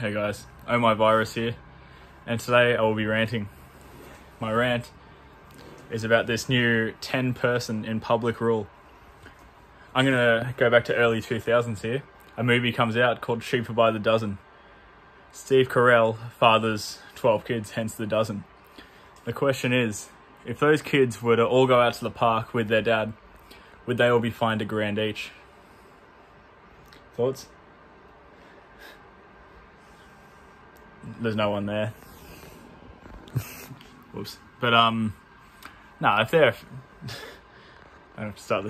Hey guys, Oh My Virus here, and today I will be ranting. My rant is about this new 10 person in public rule. I'm gonna go back to early 2000s here. A movie comes out called Cheaper by the Dozen. Steve Carell fathers 12 kids, hence the dozen. The question is if those kids were to all go out to the park with their dad, would they all be fined a grand each? Thoughts? There's no one there. Whoops. But um, no, if they're, I have to start this.